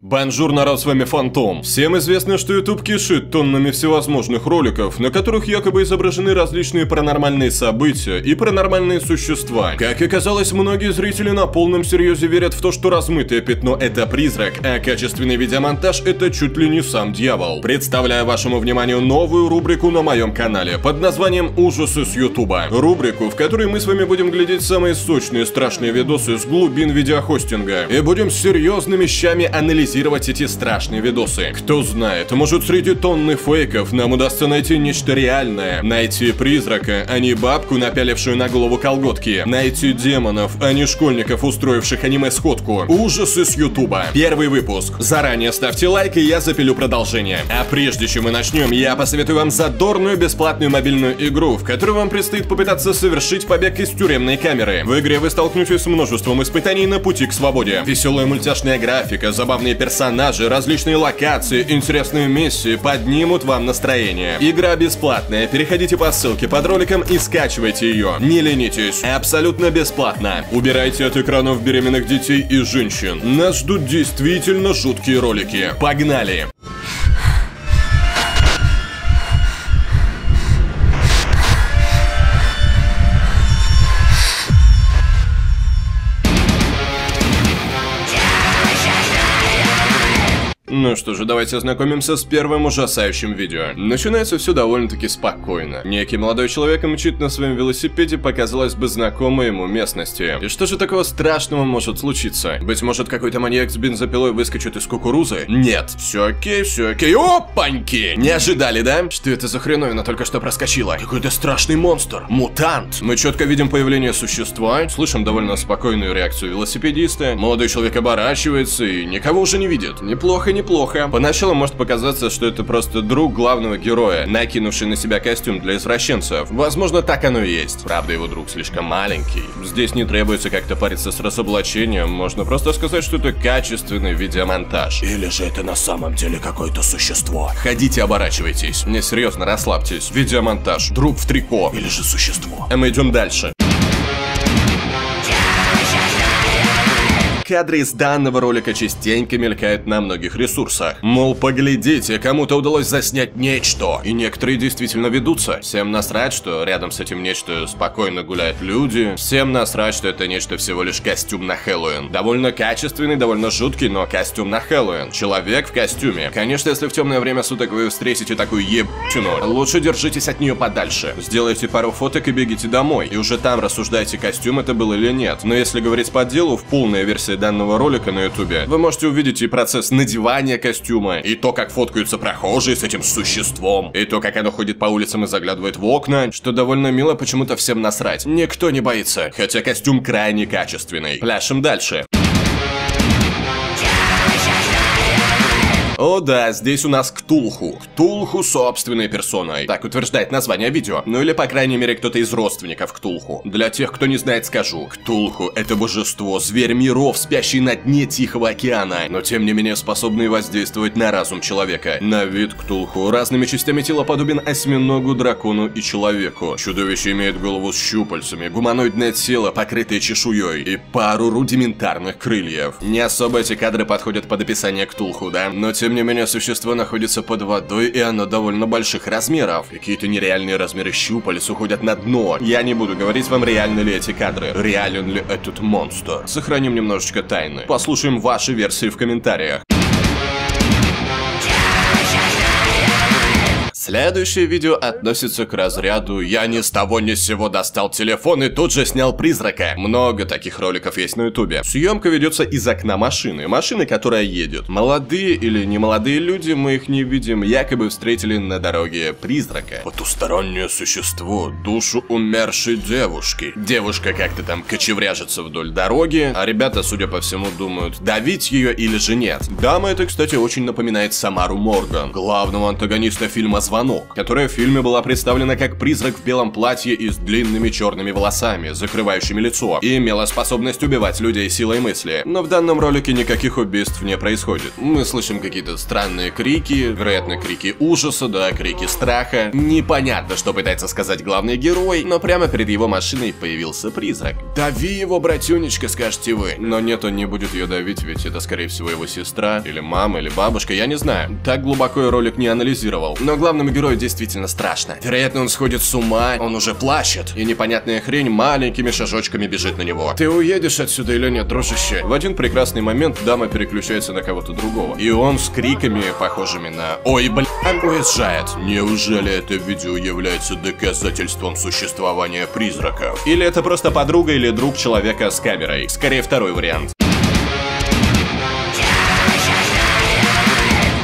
Бонжур, народ, с вами Фантом. Всем известно, что YouTube кишит тоннами всевозможных роликов, на которых якобы изображены различные паранормальные события и паранормальные существа. Как оказалось, многие зрители на полном серьезе верят в то, что размытое пятно – это призрак, а качественный видеомонтаж – это чуть ли не сам дьявол. Представляю вашему вниманию новую рубрику на моем канале под названием «Ужасы с Ютуба». Рубрику, в которой мы с вами будем глядеть самые сочные страшные видосы с глубин видеохостинга и будем серьезными щами анализировать анализировать эти страшные видосы. Кто знает, может среди тонны фейков нам удастся найти нечто реальное. Найти призрака, а не бабку, напялившую на голову колготки. Найти демонов, а не школьников, устроивших аниме-сходку. Ужасы с Ютуба. Первый выпуск. Заранее ставьте лайк, и я запилю продолжение. А прежде чем мы начнем, я посоветую вам задорную бесплатную мобильную игру, в которой вам предстоит попытаться совершить побег из тюремной камеры. В игре вы столкнетесь с множеством испытаний на пути к свободе. Веселая мультяшная графика, забавные персонажи, различные локации, интересные миссии поднимут вам настроение. Игра бесплатная, переходите по ссылке под роликом и скачивайте ее. Не ленитесь, абсолютно бесплатно. Убирайте от экранов беременных детей и женщин. Нас ждут действительно жуткие ролики. Погнали! Ну что же, давайте ознакомимся с первым ужасающим видео. Начинается все довольно-таки спокойно. Некий молодой человек мчит на своем велосипеде по, казалось бы, знакомой ему местности. И что же такого страшного может случиться? Быть может, какой-то маньяк с бензопилой выскочит из кукурузы? Нет. Все окей, все окей. Опаньки! Не ожидали, да? Что это за хреновина только что проскочила? Какой-то страшный монстр. Мутант. Мы четко видим появление существа, слышим довольно спокойную реакцию велосипедиста. Молодой человек оборачивается и никого уже не видит. Неплохо, неплохо неплохо. Поначалу может показаться, что это просто друг главного героя, накинувший на себя костюм для извращенцев. Возможно, так оно и есть. Правда, его друг слишком маленький. Здесь не требуется как-то париться с разоблачением, можно просто сказать, что это качественный видеомонтаж. Или же это на самом деле какое-то существо. Ходите, оборачивайтесь. Не, серьезно, расслабьтесь. Видеомонтаж. Друг в трико. Или же существо. А мы идем дальше. Кадры из данного ролика частенько мелькают на многих ресурсах. Мол, поглядите, кому-то удалось заснять нечто. И некоторые действительно ведутся. Всем насрать, что рядом с этим нечто спокойно гуляют люди. Всем насрать, что это нечто всего лишь костюм на Хэллоуин. Довольно качественный, довольно жуткий, но костюм на Хэллоуин. Человек в костюме. Конечно, если в темное время суток вы встретите такую ебчину, лучше держитесь от нее подальше. Сделайте пару фоток и бегите домой. И уже там рассуждайте, костюм это был или нет. Но если говорить по делу, в полной версии данного ролика на ютубе, вы можете увидеть и процесс надевания костюма, и то, как фоткаются прохожие с этим существом, и то, как оно ходит по улицам и заглядывает в окна, что довольно мило почему-то всем насрать. Никто не боится, хотя костюм крайне качественный. Пляшем дальше. О да, здесь у нас Ктулху. Ктулху собственной персоной. Так утверждает название видео. Ну или, по крайней мере, кто-то из родственников Ктулху. Для тех, кто не знает, скажу. Ктулху — это божество, зверь миров, спящий на дне Тихого океана, но тем не менее способный воздействовать на разум человека. На вид Ктулху разными частями тела подобен осьминогу, дракону и человеку. Чудовище имеет голову с щупальцами, гуманоидное тело, покрытое чешуей, и пару рудиментарных крыльев. Не особо эти кадры подходят под описание Ктулху, да? Но тем тем не менее, существо находится под водой, и оно довольно больших размеров. Какие-то нереальные размеры щупалец уходят на дно. Я не буду говорить вам, реальны ли эти кадры, реален ли этот монстр. Сохраним немножечко тайны. Послушаем ваши версии в комментариях. Следующее видео относится к разряду «Я ни с того ни с сего достал телефон и тут же снял призрака». Много таких роликов есть на ютубе. Съемка ведется из окна машины, машины, которая едет. Молодые или немолодые люди, мы их не видим, якобы встретили на дороге призрака. Потустороннее существо, душу умершей девушки. Девушка как-то там кочевряжется вдоль дороги, а ребята, судя по всему, думают, давить ее или же нет. Дама это, кстати, очень напоминает Самару Морган, главного антагониста фильма «Звонок Ванок, которая в фильме была представлена как призрак в белом платье и с длинными черными волосами, закрывающими лицо, и имела способность убивать людей силой мысли. Но в данном ролике никаких убийств не происходит. Мы слышим какие-то странные крики, вероятно, крики ужаса, да, крики страха. Непонятно, что пытается сказать главный герой, но прямо перед его машиной появился призрак. «Дави его, братюнечка», скажете вы. Но нет, он не будет ее давить, ведь это, скорее всего, его сестра, или мама, или бабушка, я не знаю. Так глубоко я ролик не анализировал. Но главному герою действительно страшно. Вероятно, он сходит с ума, он уже плачет, и непонятная хрень маленькими шажочками бежит на него. Ты уедешь отсюда или нет, дружище? В один прекрасный момент дама переключается на кого-то другого. И он с криками, похожими на «Ой, бля!» уезжает. Неужели это видео является доказательством существования призраков? Или это просто подруга или друг человека с камерой? Скорее второй вариант.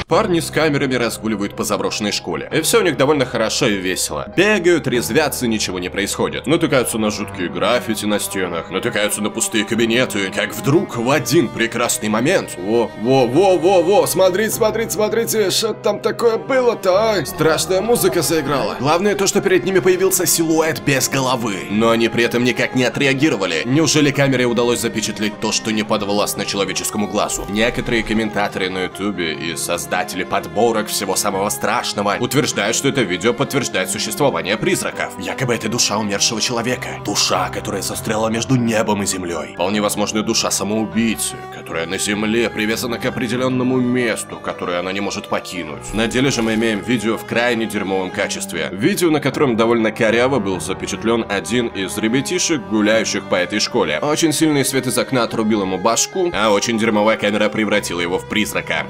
Парни с камерами разгуливают по заброшенной школе. И все у них довольно хорошо и весело. Бегают, резвятся, ничего не происходит. Натыкаются на жуткие граффити на стенах, натыкаются на пустые кабинеты. Как вдруг в один прекрасный момент... Во, во, во, во, во, смотрите, смотрите, смотрите, что там такое было-то, а? Страшная музыка заиграла. Главное то, что перед ними появился силуэт без головы. Но они при этом никак не отреагировали. Неужели камере удалось запечатлеть то, что не подвластно человеческому глазу? Некоторые комментаторы на ютубе и создатели создатели подборок всего самого страшного, утверждают, что это видео подтверждает существование призраков. Якобы это душа умершего человека. Душа, которая застряла между небом и землей. Вполне возможно, душа самоубийцы, которая на земле привязана к определенному месту, которое она не может покинуть. На деле же мы имеем видео в крайне дерьмовом качестве. Видео, на котором довольно коряво был запечатлен один из ребятишек, гуляющих по этой школе. Очень сильный свет из окна отрубил ему башку, а очень дерьмовая камера превратила его в призрака.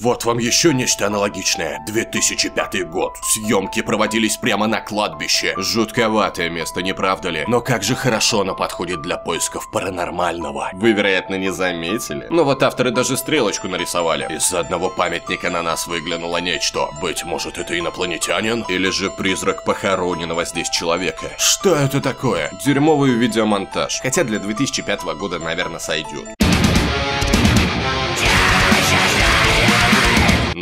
Вот вам еще нечто аналогичное. 2005 год. Съемки проводились прямо на кладбище. Жутковатое место, не правда ли? Но как же хорошо оно подходит для поисков паранормального. Вы, вероятно, не заметили. Но вот авторы даже стрелочку нарисовали. Из-за одного памятника на нас выглянуло нечто. Быть может, это инопланетянин? Или же призрак похороненного здесь человека? Что это такое? Дерьмовый видеомонтаж. Хотя для 2005 года, наверное, сойдет.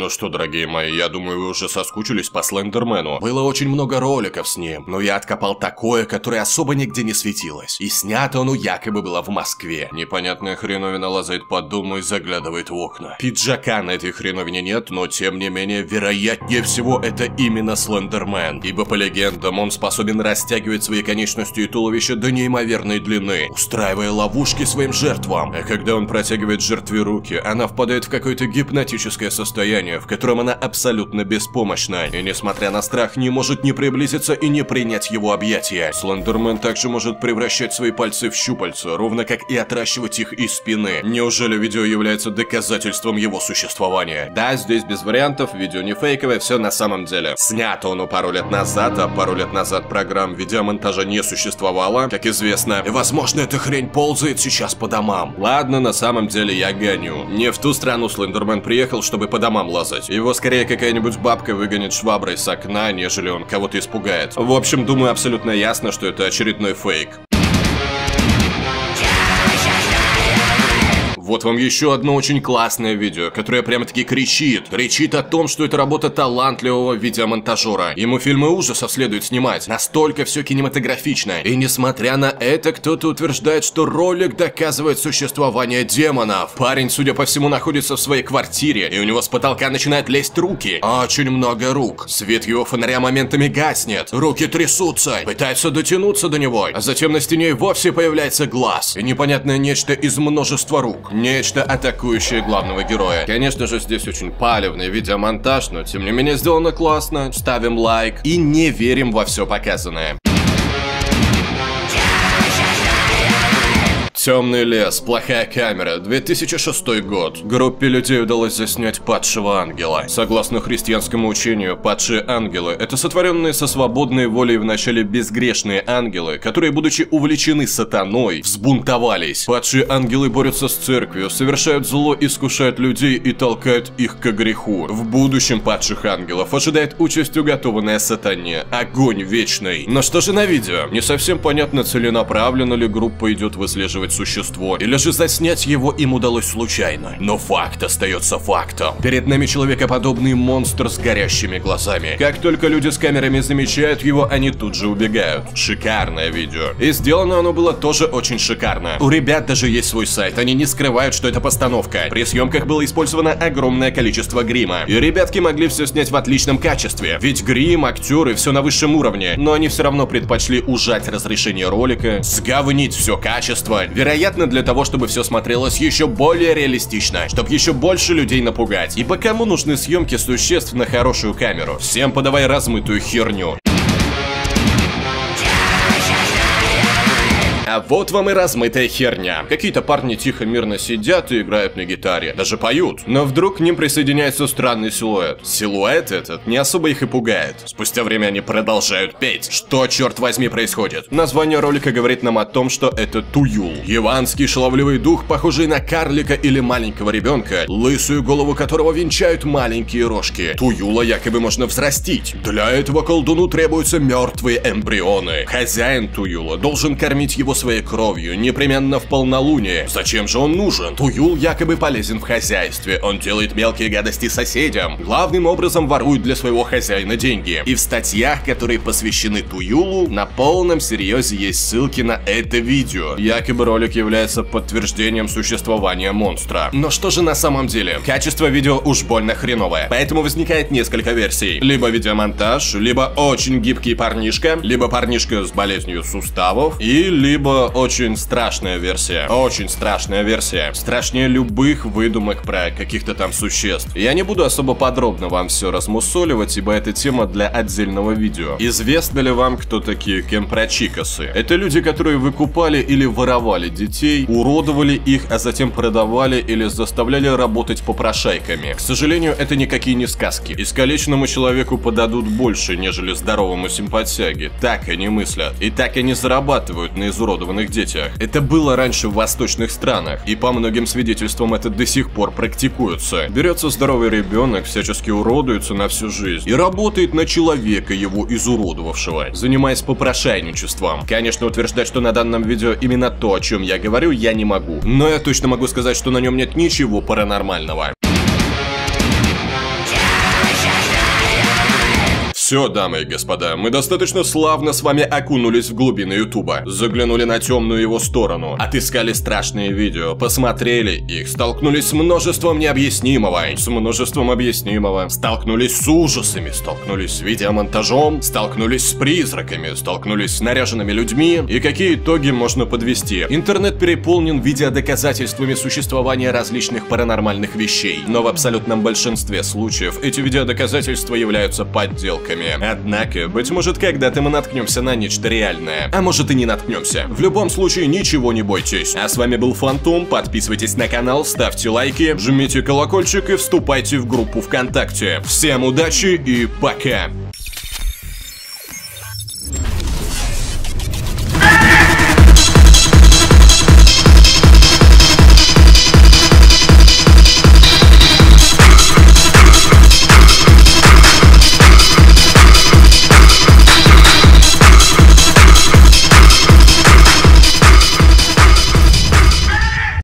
Ну что, дорогие мои, я думаю, вы уже соскучились по Слендермену. Было очень много роликов с ним, но я откопал такое, которое особо нигде не светилось. И снято оно якобы было в Москве. Непонятная хреновина лазает под дому и заглядывает в окна. Пиджака на этой хреновине нет, но тем не менее, вероятнее всего, это именно Слендермен. Ибо по легендам, он способен растягивать свои конечности и туловище до неимоверной длины, устраивая ловушки своим жертвам. А когда он протягивает жертве руки, она впадает в какое-то гипнотическое состояние, в котором она абсолютно беспомощна, и несмотря на страх, не может не приблизиться и не принять его объятия. Слендермен также может превращать свои пальцы в щупальца, ровно как и отращивать их из спины. Неужели видео является доказательством его существования? Да, здесь без вариантов, видео не фейковое, все на самом деле. Снято оно пару лет назад, а пару лет назад программ видеомонтажа не существовало, как известно. И возможно эта хрень ползает сейчас по домам. Ладно, на самом деле я гоню. Не в ту страну Слендермен приехал, чтобы по домам лазать. Его скорее какая-нибудь бабка выгонит шваброй с окна, нежели он кого-то испугает. В общем, думаю абсолютно ясно, что это очередной фейк. Вот вам еще одно очень классное видео, которое прямо-таки кричит. Кричит о том, что это работа талантливого видеомонтажера. Ему фильмы ужасов следует снимать. Настолько все кинематографично. И несмотря на это, кто-то утверждает, что ролик доказывает существование демонов. Парень, судя по всему, находится в своей квартире, и у него с потолка начинают лезть руки. Очень много рук. Свет его фонаря моментами гаснет. Руки трясутся. Пытаются дотянуться до него. А затем на стене вовсе появляется глаз. И непонятное нечто из множества рук. Нечто, атакующее главного героя. Конечно же, здесь очень палевный видеомонтаж, но тем не менее сделано классно. Ставим лайк и не верим во все показанное. Темный лес, плохая камера, 2006 год. Группе людей удалось заснять падшего ангела. Согласно христианскому учению, падшие ангелы – это сотворенные со свободной волей в начале безгрешные ангелы, которые, будучи увлечены сатаной, взбунтовались. Падшие ангелы борются с церковью, совершают зло, искушают людей и толкают их к греху. В будущем падших ангелов ожидает участь уготованная сатане – огонь вечный. Но что же на видео? Не совсем понятно, целенаправленно ли группа идет выслеживать существо, или же заснять его им удалось случайно. Но факт остается фактом. Перед нами человекоподобный монстр с горящими глазами. Как только люди с камерами замечают его, они тут же убегают. Шикарное видео. И сделано оно было тоже очень шикарно. У ребят даже есть свой сайт, они не скрывают, что это постановка. При съемках было использовано огромное количество грима. И ребятки могли все снять в отличном качестве. Ведь грим, актеры, все на высшем уровне. Но они все равно предпочли ужать разрешение ролика, сгавнить все качество. Вероятно, для того, чтобы все смотрелось еще более реалистично, чтобы еще больше людей напугать. Ибо кому нужны съемки существ на хорошую камеру? Всем подавай размытую херню. А вот вам и размытая херня. Какие-то парни тихо мирно сидят и играют на гитаре, даже поют. Но вдруг к ним присоединяется странный силуэт. Силуэт этот не особо их и пугает. Спустя время они продолжают петь. Что, черт возьми, происходит? Название ролика говорит нам о том, что это Туюл. Яванский шаловливый дух, похожий на карлика или маленького ребенка, лысую голову которого венчают маленькие рожки. Туюла якобы можно взрастить. Для этого колдуну требуются мертвые эмбрионы. Хозяин Туюла должен кормить его своей кровью, непременно в полнолуние. Зачем же он нужен? Туюл якобы полезен в хозяйстве, он делает мелкие гадости соседям, главным образом ворует для своего хозяина деньги. И в статьях, которые посвящены Туюлу, на полном серьезе есть ссылки на это видео. Якобы ролик является подтверждением существования монстра. Но что же на самом деле? Качество видео уж больно хреновое, поэтому возникает несколько версий. Либо видеомонтаж, либо очень гибкий парнишка, либо парнишка с болезнью суставов, и либо либо очень страшная версия. Очень страшная версия. Страшнее любых выдумок про каких-то там существ. Я не буду особо подробно вам все размусоливать, ибо это тема для отдельного видео. Известно ли вам, кто такие кемпрочикосы? Это люди, которые выкупали или воровали детей, уродовали их, а затем продавали или заставляли работать попрошайками. К сожалению, это никакие не сказки. Искалеченному человеку подадут больше, нежели здоровому симпатяге. Так они мыслят. И так они зарабатывают на изуродовании изуродованных детях. Это было раньше в восточных странах, и по многим свидетельствам это до сих пор практикуется. Берется здоровый ребенок, всячески уродуется на всю жизнь и работает на человека, его изуродовавшего, занимаясь попрошайничеством. Конечно, утверждать, что на данном видео именно то, о чем я говорю, я не могу. Но я точно могу сказать, что на нем нет ничего паранормального. Все, дамы и господа, мы достаточно славно с вами окунулись в глубины Ютуба, заглянули на темную его сторону, отыскали страшные видео, посмотрели их, столкнулись с множеством необъяснимого, с множеством объяснимого, столкнулись с ужасами, столкнулись с видеомонтажом, столкнулись с призраками, столкнулись с наряженными людьми, и какие итоги можно подвести. Интернет переполнен видеодоказательствами существования различных паранормальных вещей, но в абсолютном большинстве случаев эти видеодоказательства являются подделками игрушками. Однако, быть может, когда-то мы наткнемся на нечто реальное. А может и не наткнемся. В любом случае, ничего не бойтесь. А с вами был Фантом, подписывайтесь на канал, ставьте лайки, жмите колокольчик и вступайте в группу ВКонтакте. Всем удачи и пока!